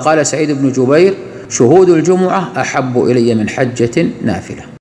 قال سعيد بن جبير شهود الجمعة أحب إلي من حجة نافلة.